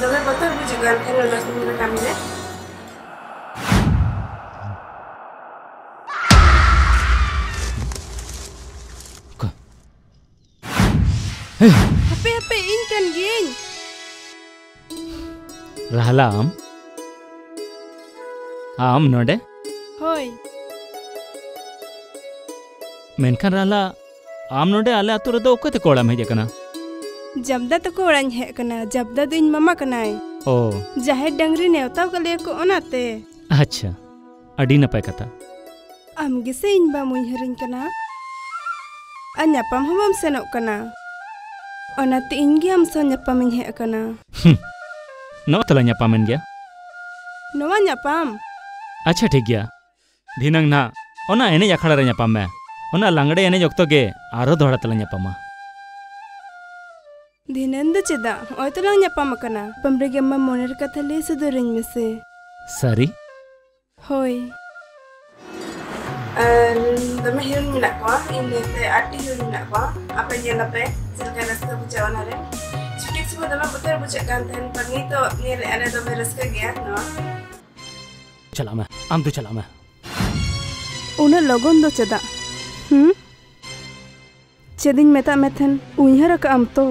তবে কত বুঝি গান কেন রসুন কামিনে Hape hape in kan geng. Rahala am. Am node. Hoi. menkan rala am nonde ale atur do okate kola me jekana jabda to ko ran he kana jabda din mama kana ai o jahe dangri ne ta ko le acha adi na kata am ge se in ba moi herin kana anya pam hom se kana onate in ge am sanya pam in he kana no tala nya pam in ge acha thik ge dinang na ओना एने याखड़ा ᱚᱱᱟ ᱞᱟᱸᱜᱽᱲᱮ ᱮᱱᱮᱡ ᱚᱠᱛᱚ ᱜᱮ ᱟᱨᱦᱚᱸ ᱫᱚᱦᱲᱟ ᱛᱮᱞᱟᱝ ᱧᱟᱯᱟᱢᱟ ᱫᱷᱤᱱᱟᱹᱱ ᱫᱚ ᱪᱮᱫᱟᱜ ᱱᱚᱜᱼᱚᱭ ᱛᱚᱞᱟᱝ ᱧᱟᱯᱟᱢ ᱟᱠᱟᱱᱟ ᱯᱟᱢᱨᱮᱜᱮ ᱟᱢᱟᱜ ᱢᱚᱱᱮᱨ ᱠᱟᱛᱷᱟ ᱞᱟᱹᱭ ᱥᱚᱫᱚᱨᱟᱹᱧ ᱢᱮᱥᱮ ᱥᱟᱹᱨᱤ ᱦᱳᱭ ᱟᱨ ᱫᱚᱢᱮ ᱦᱤᱨᱳ ᱢᱮᱱᱟᱜ ᱠᱚᱣᱟ ᱤᱧ ᱞᱟᱹᱭᱛᱮ ᱟᱴᱴᱤ ᱦᱤᱨᱳ ᱢᱮᱱᱟᱜ ᱠᱚᱣᱟ ᱟᱯᱮ ᱧᱮᱞᱟᱯᱮ ᱪᱮᱫ ᱞᱮᱠᱟ ᱨᱟᱹᱥᱠᱟᱹ ᱵᱩᱡᱷᱟᱹᱜᱼᱟ ᱚᱱᱟᱨᱮ ᱥᱩᱴᱤᱝ ᱥᱚᱢᱚᱭ ᱫᱚᱢᱮ ᱵᱚᱛᱚᱨ ᱵᱩᱡᱷᱟᱹᱜ ᱠᱟᱱ ᱛᱟᱦᱮᱱ ᱯᱟᱨ ᱱᱤᱛᱚᱜ ᱧᱮᱞ ᱮᱱᱮ ᱫᱚᱢᱮ ᱨᱟᱹᱥᱠᱟᱹ ᱜᱮᱭᱟ ᱱᱚᱣᱟ ᱪᱟᱞᱟᱜ ᱢᱮ ᱟᱢ ᱫᱚ ᱪᱟᱞᱟᱜ ᱢᱮ ᱩᱱᱟᱹᱜ ᱞᱚᱜᱚᱱ ᱫᱚ ᱪᱮᱫᱟᱜ ᱦᱩᱸ ᱪᱮᱫᱤᱧ ᱢᱮᱛᱟᱜ ᱢᱮ ᱛᱟᱦᱮᱱ ᱩᱭᱦᱟᱹᱨ ᱟᱠᱟᱜ ᱟᱢ ᱛᱚ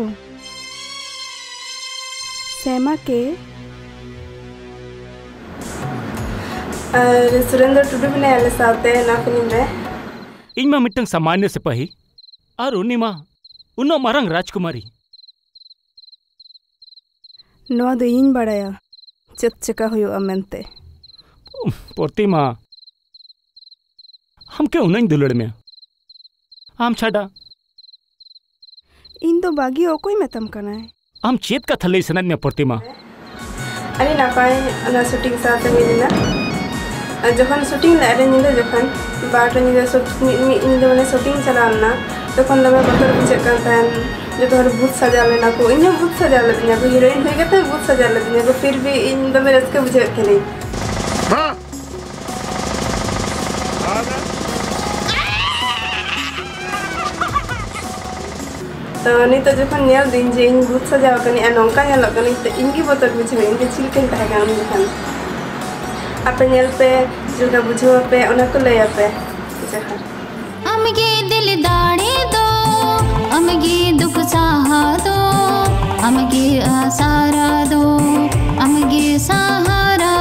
ᱥᱮᱢᱟ ᱠᱮ Surendra tudu bina ala saute na film re. ᱤᱧ ᱢᱟ ᱢᱤᱫᱴᱟᱝ ᱥᱟᱢᱟᱱᱭᱚ ᱥᱤᱯᱟᱦᱤ ᱟᱨ ᱩᱱᱤ ᱢᱟ ᱩᱱᱟᱹᱜ ᱢᱟᱨᱟᱝ ᱨᱟᱡᱽᱠᱩᱢᱟᱨᱤ ᱱᱚᱣᱟ ᱫᱚ ᱤᱧ ᱵᱟᱲᱟᱭᱟ ᱪᱮᱫ ᱪᱮᱠᱟ ᱦᱩᱭᱩᱜᱼᱟ ᱢᱮᱱᱛᱮ प्रतिमा हम क्यों नहीं दुलड़ में आम छाडा। इन तो बागी ओ कोई मतम कना है। आम चेत का थले सनन में। प्रतिमा अरे ना पाए ना शूटिंग साथ में लेना जखन शूटिंग ना अरे निले जखन बाट निले सब इन दो ने शूटिंग चलाना तखन लमे बकर बिचे करता जो तो हर भूत सजा लेना को। इन्हें भूत सजा लेती है को हीरोइन में कहते हैं भूत सजा लेती है को फिर भी इन दो में रस के बुझे रखे नहीं। तो नित जो नल दिन जे इन भूत सजाव कनी नौका इनके बतर बुझे इनके चिलकन पे जेलका बुझे पे ओना दिल सहारा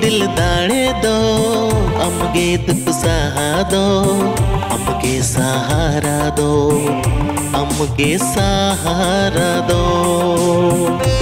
दिल दाड़े दो अमगे दुख सहा दो सहारा दो हमके सहारा दो।